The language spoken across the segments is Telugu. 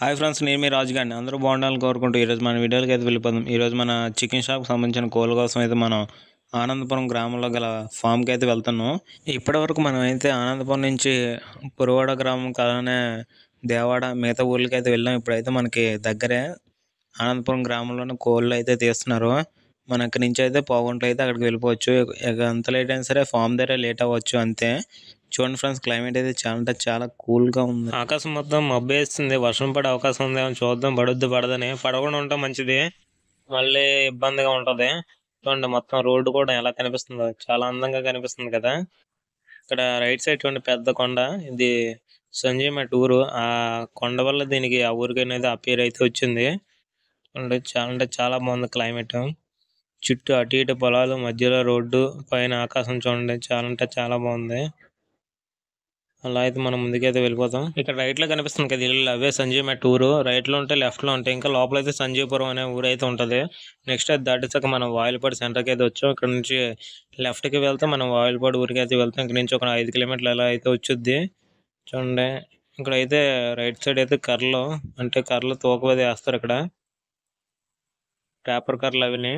హాయ్ ఫ్రెండ్స్ నేను మీ రాజుగారిని అందరూ బాగుండాలని కోరుకుంటూ ఈరోజు మన వీడియోకి అయితే వెళ్ళిపోదాం. ఈరోజు మన చికెన్ షాప్కి సంబంధించిన కోళ్ళ కోసం అయితే మనం ఆనందపురం గ్రామంలో గల ఫామ్కి అయితే వెళ్తున్నాం. ఇప్పటివరకు మనం అయితే ఆనందపురం నుంచి పురవాడ గ్రామం కలనే దేవాడ మిగతా ఊళ్ళకి అయితే వెళ్ళాం. ఇప్పుడైతే మనకి దగ్గరే ఆనందపురం గ్రామంలోనే కోళ్ళు అయితే తీస్తున్నారు. మన అక్కడి నుంచి అయితే పోగుంట్లో అయితే అక్కడికి వెళ్ళిపోవచ్చు. ఎంత లేట్ అయినా సరే ఫామ్ దగ్గర లేట్ అవ్వచ్చు అంతే. చూడండి ఫ్రెండ్స్ క్లైమేట్ అయితే చాలా అంటే చాలా కూల్గా ఉంది. ఆకాశం మొత్తం మబ్బేస్తుంది వర్షం పడే అవకాశం ఉంది. చూద్దాం. పడుద్ది పడదని. పడకుండా ఉంటాం మంచిది. మళ్ళీ ఇబ్బందిగా ఉంటది. చూడండి మొత్తం రోడ్డు కూడా ఎలా కనిపిస్తుందో. చాలా అందంగా కనిపిస్తుంది కదా. ఇక్కడ రైట్ సైడ్ చూడండి పెద్ద కొండ. ఇది సంజయ్ మట్ ఊరు ఆ కొండ వల్ల దీనికి ఆ ఊరికి అనేది ఆ పేరు అయితే వచ్చింది. చూడండి చాలా అంటే చాలా బాగుంది క్లైమేట్ చుట్టూ అటు ఇటు పొలాలు మధ్యలో రోడ్డు పైన ఆకాశం చూడండి. చాలా అంటే చాలా బాగుంది. అలా అయితే మనం ముందుకైతే వెళ్ళిపోతాం. ఇక్కడ రైట్లో కనిపిస్తుంది కదా ఇల్లు. అవే సంజయ్ మెట్ ఊరు. రైట్లో ఉంటే లెఫ్ట్లో ఉంటాయి ఇంకా లోపల అయితే సంజీవపురం అనే ఊరు అయితే ఉంటుంది. నెక్స్ట్ అది దాటిసాక మనం వాయిల్పాడు సెంటర్కి అయితే వచ్చాం. ఇక్కడ నుంచి లెఫ్ట్కి వెళ్తే మనం వాయిల్పాడు ఊరికి అయితే వెళ్తాం. ఇక్కడ నుంచి ఒక ఐదు కిలోమీటర్లు ఎలా అయితే వచ్చుద్ది. చూడండి. ఇక్కడ అయితే రైట్ సైడ్ అయితే కర్రలు. అంటే కర్రలు తోకవది వేస్తారు ఇక్కడ. పేపర్ కర్రలు అవిని.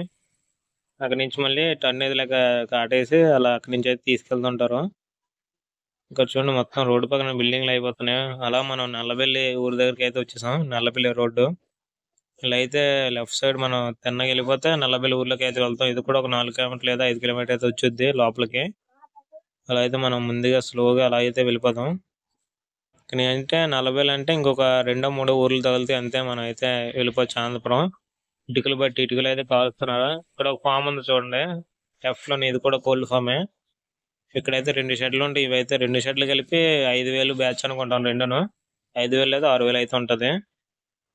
అక్కడ నుంచి మళ్ళీ టర్న్ ఏది లెక్క కాటేసి అలా అక్కడి నుంచి అయితే తీసుకెళ్తుంటారు. ఇక్కడ చూడండి మొత్తం రోడ్డు పక్కన బిల్డింగ్లు అయిపోతున్నాయి. అలా మనం నల్లబెల్లి ఊరి దగ్గరికి అయితే వచ్చేసాం. నల్లబెల్లి రోడ్డు. ఇలా అయితే లెఫ్ట్ సైడ్ మనం తిన్నగా వెళ్ళిపోతే నల్లబెల్లి ఊర్లోకి అయితే వెళ్తాం. ఇది కూడా ఒక నాలుగు కిలోమీటర్ లేదా ఐదు కిలోమీటర్ అయితే వచ్చుద్ది లోపలికి. అలా అయితే మనం ముందుగా స్లోగా అలా అయితే వెళ్ళిపోతాం. కానీ అంటే నల్లబెల్లి అంటే ఇంకొక రెండో మూడో ఊర్లు తగిలితే అంతే మనం అయితే వెళ్ళిపోవచ్చు ఆనందపురం ఇటుకలు బట్టి ఇటుకలు అయితే కాలుస్తున్నారు ఇక్కడ ఒక ఫామ్ ఉంది చూడండి. లెఫ్ట్ ఇది కూడా కోల్డ్ ఫామే ఇక్కడైతే రెండు షెడ్లు ఉంటాయి. ఇవైతే రెండు షెడ్లు కలిపి ఐదు వేలు బ్యాచ్ అనుకుంటాం రెండును. ఐదు వేలు లేదా ఆరు వేలు అయితే ఉంటుంది.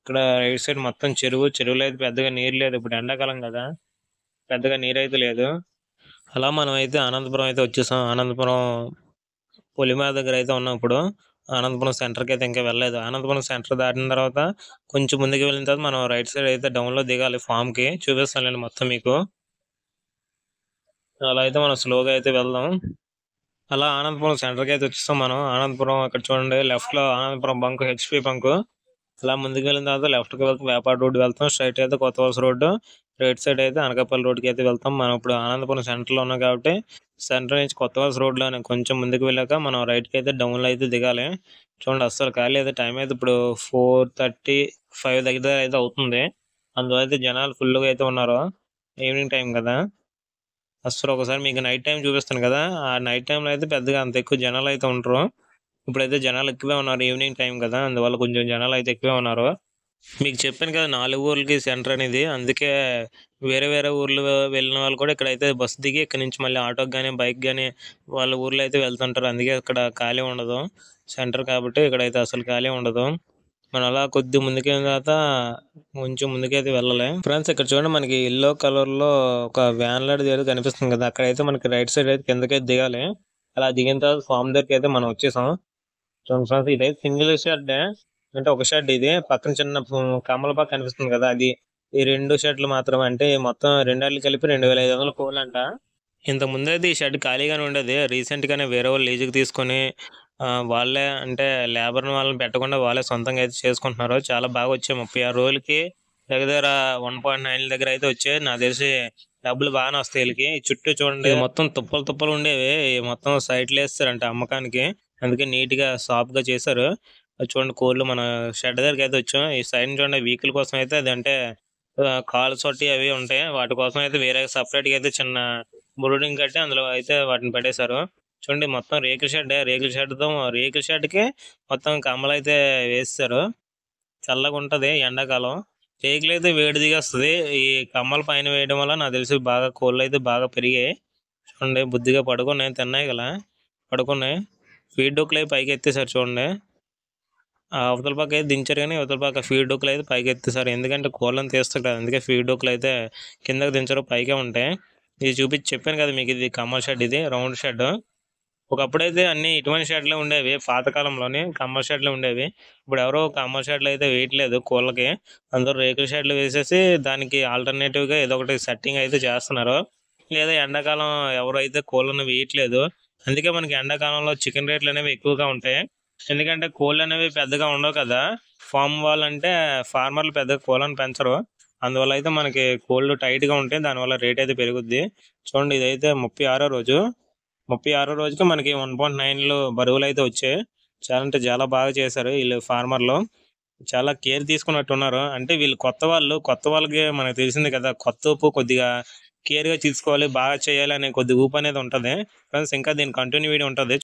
ఇక్కడ రైట్ సైడ్ మొత్తం చెరువు. చెరువులో అయితే పెద్దగా నీరు లేదు. ఇప్పుడు ఎండాకాలం కదా. పెద్దగా నీరు అయితే లేదు. అలా మనం అయితే ఆనందపురం అయితే వచ్చేసాం. అనంతపురం పొలిమేర దగ్గర అయితే ఉన్నాం ఇప్పుడు. అనంతపురం సెంటర్కి అయితే ఇంకా వెళ్ళలేదు. అనంతపురం సెంటర్ దాటిన తర్వాత కొంచెం ముందుకు వెళ్ళిన తర్వాత మనం రైట్ సైడ్ అయితే డౌన్లో దిగాలి ఫామ్కి. చూపిస్తాను మొత్తం మీకు. అలా అయితే మనం స్లోగా అయితే వెళ్దాం. అలా ఆనందపురం సెంటర్కి అయితే వచ్చేస్తాం మనం. ఆనందపురం అక్కడ చూడండి లెఫ్ట్లో ఆనందపురం బంక్ హెచ్పి బంక్. అలా ముందుకు వెళ్ళిన తర్వాత లెఫ్ట్కి వెళ్తాం వ్యాపార రోడ్డు వెళ్తాం. స్ట్రైట్ అయితే కొత్త వలస రోడ్డు రైట్ సైడ్ అయితే అనకాపల్లి రోడ్డుకి అయితే వెళ్తాం. మనం ఇప్పుడు ఆనందపురం సెంటర్లో ఉన్నాం కాబట్టి సెంటర్ నుంచి కొత్త వలస రోడ్ కొంచెం ముందుకు వెళ్ళాక మనం రైట్కి అయితే డౌన్లో అయితే దిగాలి. చూడండి అస్సలు ఖాళీ అయితే టైం అయితే ఇప్పుడు ఫోర్ థర్టీ ఫైవ్ దగ్గర అయితే అవుతుంది. అందులో అయితే జనాలు ఫుల్గా అయితే ఉన్నారు. ఈవినింగ్ టైం కదా. అసలు ఒకసారి మీకు నైట్ టైం చూపిస్తాను కదా. ఆ నైట్ టైంలో అయితే పెద్దగా అంత ఎక్కువ జనాలు అయితే ఉండరు. ఇప్పుడైతే జనాలు ఎక్కువే ఉన్నారు ఈవినింగ్ టైం కదా. అందువల్ల కొంచెం జనాలు అయితే ఎక్కువే ఉన్నారు. మీకు చెప్పాను కదా నాలుగు ఊర్లకి సెంటర్ అనేది. అందుకే వేరే వేరే ఊర్లు వెళ్ళిన వాళ్ళు కూడా ఇక్కడైతే బస్సు దిగి ఇక్కడ నుంచి మళ్ళీ ఆటోకి కానీ బైక్ కానీ వాళ్ళ ఊర్లో అయితే వెళ్తుంటారు. అందుకే ఇక్కడ ఖాళీ ఉండదు. సెంటర్ కాబట్టి ఇక్కడైతే అసలు ఖాళీ ఉండదు. మనం అలా కొద్ది ముందుకెళ్ళిన తర్వాత కొంచెం ముందుకైతే వెళ్ళాలి. ఫ్రెండ్స్ ఇక్కడ చూడండి మనకి ఎల్లో కలర్లో ఒక వ్యాన్ లాంటిది ఏదో కనిపిస్తుంది కదా. అక్కడైతే మనకి రైట్ సైడ్ అయితే కిందకైతే దిగాలి. అలా దిగిన తర్వాత ఫామ్ దగ్గరికి అయితే మనం వచ్చేసాం. చూడండి ఫ్రెండ్స్ ఇదైతే సింగిల్ షెడ్ అంటే ఒక షెడ్ ఇది. పక్కన చిన్న కమల పాక కనిపిస్తుంది కదా అది. ఈ రెండు షెడ్లు మాత్రం అంటే మొత్తం రెండేళ్ళు కలిపి రెండు వేల ఐదు వందల కోళ్ళు ఇంత ముందు అయితే ఈ షెడ్ ఖాళీగానే ఉండేది. రీసెంట్ గానే వేరే వాళ్ళు లీజుకి తీసుకొని వాళ్ళే అంటే లేబర్ వాళ్ళని పెట్టకుండా వాళ్ళే సొంతంగా అయితే చేసుకుంటున్నారు చాలా బాగా వచ్చాయి ముప్పై ఆరు రోజులకి. దగ్గర వన్ పాయింట్ నైన్ దగ్గర అయితే వచ్చాయి. నాకు తెలిసి డబ్బులు బాగానే వస్తాయి వీళ్ళకి. చుట్టూ చూడండి. మొత్తం తుప్పలు తుప్పలు ఉండేవి. మొత్తం సైట్లు వేస్తారంట అమ్మకానికి. అందుకే నీట్గా గా చేశారు చూడండి కోళ్ళు మన షెడ్ దగ్గరికి అయితే వచ్చాం. ఈ సైడ్ చూడండి వెహికల్ కోసం అయితే అది అంటే కాలు సొట్టి అవి ఉంటాయి. వాటి కోసం అయితే వేరే సపరేట్గా అయితే చిన్న బ్రూడింగ్ కట్టి అందులో అయితే వాటిని పెట్టేశారు. చూడండి మొత్తం రేకుల షెడ్ రేకుల షెడ్తో రేకుల షెడ్కే మొత్తం కమ్మలు అయితే వేస్తారు. చల్లగా ఉంటుంది ఎండాకాలం. రేకులు అయితే వేడి దిగేస్తుంది. ఈ కమ్మల పైన వేయడం వల్ల నాకు తెలిసి బాగా కోళ్ళు అయితే బాగా పెరిగాయి. చూడండి బుద్ధిగా పడుకున్నాయి తిన్నాయి కదా. పడుకున్నాయి. ఫీడ్ డొక్కులు అయితే పైకి ఎత్తేసారు చూడండి. అవతల పక్క అయితే దించారు కానీ అవతల పక్క ఫీడ్ డొక్కులు అయితే పైకి ఎత్తేసారు. ఎందుకంటే కోళ్ళని తీస్తారు కదా అందుకే ఫీడ్ డొక్కులు అయితే కిందకి దించరు పైకే ఉంటాయి. ఇది చూపించి చెప్పాను కదా మీకు ఇది కమ్మల్ షెడ్ ఇది రౌండ్ షెడ్. ఒకప్పుడైతే అన్ని ఇటువంటి షెడ్లే ఉండేవి పాతకాలంలోనే కమ్మల్ షర్ట్లు ఉండేవి. ఇప్పుడు ఎవరో కమ్మల్ షర్ట్లు అయితే వేయట్లేదు కోళ్ళకి అందరూ రేకుల షర్ట్లు వేసేసి దానికి ఆల్టర్నేటివ్గా ఏదో ఒకటి సెట్టింగ్ అయితే చేస్తున్నారు. లేదా ఎండాకాలం ఎవరైతే కోళ్ళను వేయట్లేదు అందుకే మనకి ఎండాకాలంలో చికెన్ రేట్లు అనేవి ఎక్కువగా ఉంటాయి. ఎందుకంటే కోళ్ళు అనేవి పెద్దగా ఉండవు కదా. ఫామ్ వాల్ అంటే ఫార్మర్లు పెద్ద కోళ్ళని పెంచరు. అందువల్ల అయితే మనకి కోళ్ళు టైట్గా ఉంటాయి దానివల్ల రేట్ అయితే పెరుగుద్ది. చూడండి ఇదైతే ముప్పై ఆరో రోజు. ముప్పై ఆరో రోజుకి మనకి వన్ పాయింట్ నైన్లో బరువులు అయితే వచ్చాయి. చాలా అంటే చాలా బాగా చేశారు వీళ్ళు ఫార్మర్లు చాలా కేర్ తీసుకున్నట్టున్నారు. అంటే వీళ్ళు కొత్త వాళ్ళు కొత్త వాళ్ళకి మనకు తెలిసింది కదా కొత్త ఉప్పు కొద్దిగా కేర్గా తీసుకోవాలి బాగా చేయాలి అనే కొద్ది ఊపు అనేది ఉంటది. ఫ్రెండ్స్ ఇంకా దీని కంటిన్యూ వీడియో ఉంటది.